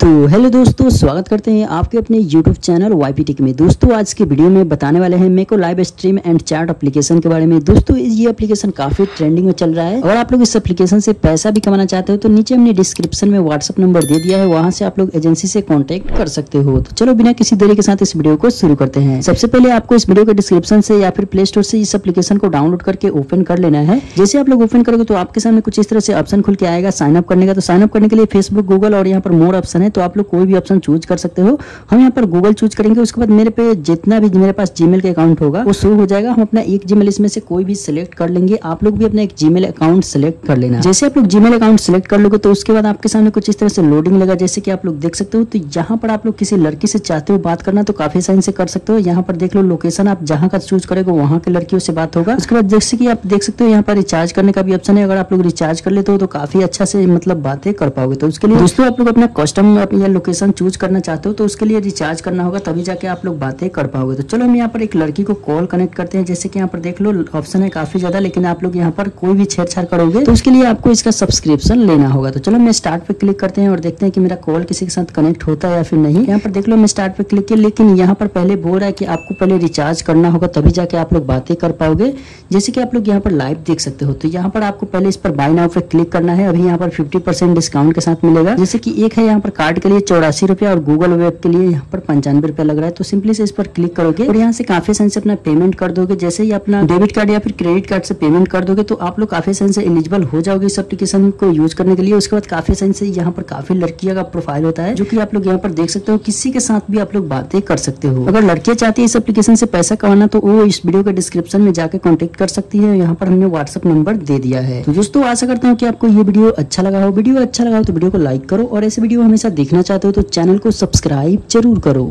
तो हेलो दोस्तों, स्वागत करते हैं आपके अपने यूट्यूब चैनल वाई टिक में। दोस्तों, आज के वीडियो में बताने वाले हैं मेको live stream and chat application के बारे में। दोस्तों ये एप्लीकेशन काफ़ी ट्रेंडिंग में चल रहा है और आप लोग इस एप्लीकेशन से पैसा भी कमाना चाहते हो तो नीचे हमने डिस्क्रिप्शन में व्हाट्सअप नंबर दे दिया है, वहाँ से आप लोग एजेंसी से कॉन्टेक्ट कर सकते हो। तो चलो, बिना किसी देरी के साथ इस वीडियो को शुरू करते हैं। सबसे पहले आपको इस वीडियो के डिस्क्रिप्शन से या फिर प्ले स्टोर से इस एप्लीकेशन को डाउनलोड करके ओपन कर लेना है। जैसे आप लोग ओपन करोगे तो आपके सामने कुछ इस तरह से ऑप्शन खुल के आएगा साइन अप करने का। तो साइन अप करने के लिए फेसबुक गूगल और यहाँ पर मोर ऑप्शन है। तो आप लोग कोई भी ऑप्शन चूज़ कर सकते हो। हम यहाँ पर गूगल चूज़ करेंगे, उसके बाद मेरे पे जितना भी मेरे पास जीमेल का अकाउंट होगा, वो शुरू हो जाएगा। हम अपना एक जीमेल इसमें से कोई भी सिलेक्ट कर लेंगे। आप लोग भी अपना एक जीमेल अकाउंट सिलेक्ट कर लेना। जैसे आप लोग जीमेल अकाउंट सिलेक्ट कर लोगे तो उसके बाद आपके सामने कुछ इस तरह से लोडिंग लगा, जैसे कि आप लोग देख सकते हो। तो यहाँ पर आप लोग किसी लड़की से चाहते हो बात करना तो काफ़ी साइन से कर सकते हो। यहाँ पर देख लो लोकेशन आप जहाँ का चूज़ करेगा, वहाँ के लड़कियों से बात होगा। उसके बाद जैसे कि आप देख सकते हो, यहाँ पर रिचार्ज करने का भी ऑप्शन है। अगर आप लोग रिचार्ज कर लेते हो तो काफ़ी अच्छा से मतलब बातें कर पाओगे। तो उसके लिए दोस्तों, आप लोग अपना कस्टम या लोकेशन चूज़ करना चाहते हो तो उसके लिए रिचार्ज करना होगा, तभी जाके आप लोग बातें कर पाओगे। तो चलो हम यहाँ पर एक लड़की को कॉल कनेक्ट करते हैं। जैसे कि यहाँ पर देख लो ऑप्शन है काफ़ी ज़्यादा, लेकिन आप लोग यहाँ पर कोई भी छेड़छाड़ करोगे तो उसके लिए आपको इसका सब्सक्रिप्शन लेना होगा। तो चलो मैं स्टार्ट पे क्लिक करते हैं और देखते हैं कि मेरा कॉल किसी के साथ कनेक्ट होता है या फिर नहीं। यहाँ पर देख लो, मैं स्टार्ट पे क्लिक किया, लेकिन यहाँ पर पहले बोल रहा है कि आपको पहले रिचार्ज करना होगा, तभी जाके आप लोग बातें कर पाओगे। जैसे कि आप लोग यहाँ पर लाइव देख सकते हो तो यहाँ पर आपको पहले इस पर बाय नाउ पे क्लिक करना है। अभी यहाँ पर फिफ्टी डिस्काउंट के साथ मिलेगा। जैसे की एक है यहाँ पर कार्ड के लिए चौरासी रुपया और गूगल वेब के लिए यहाँ पर पंचानवे रुपया लग रहा है। तो सिंपली से इस पर क्लिक करोगे और यहाँ से काफ़ी सेंस से अपना पेमेंट कर दोगे। जैसे ही अपना डेबिट कार्ड या फिर क्रेडिट कार्ड से पेमेंट कर दोगे तो आप लोग काफ़ी सेंस से एलिजिबल हो जाओगे इस एप्लीकेशन को यूज़ करने के लिए। उसके बाद काफ़ी सेंस से यहाँ पर काफ़ी लड़कियों का प्रोफ़ाइल होता है, जो की आप लोग यहाँ पर देख सकते हो। किसी के साथ भी आप लोग बातें कर सकते हो। अगर लड़कियाँ चाहती है इस एप्लीकेशन से पैसा कमाना तो वो इस वीडियो के डिस्क्रिप्शन में जाकर कॉन्टेक्ट कर सकती है। यहाँ पर हमने व्हाट्सअप नंबर दे दिया है। तो दोस्तों, आशा करता हूँ कि आपको ये वीडियो अच्छा लगा हो। वीडियो अच्छा लगा हो तो वीडियो को लाइक करो और ऐसे वीडियो हमेशा देखना चाहते हो तो चैनल को सब्सक्राइब ज़रूर करो।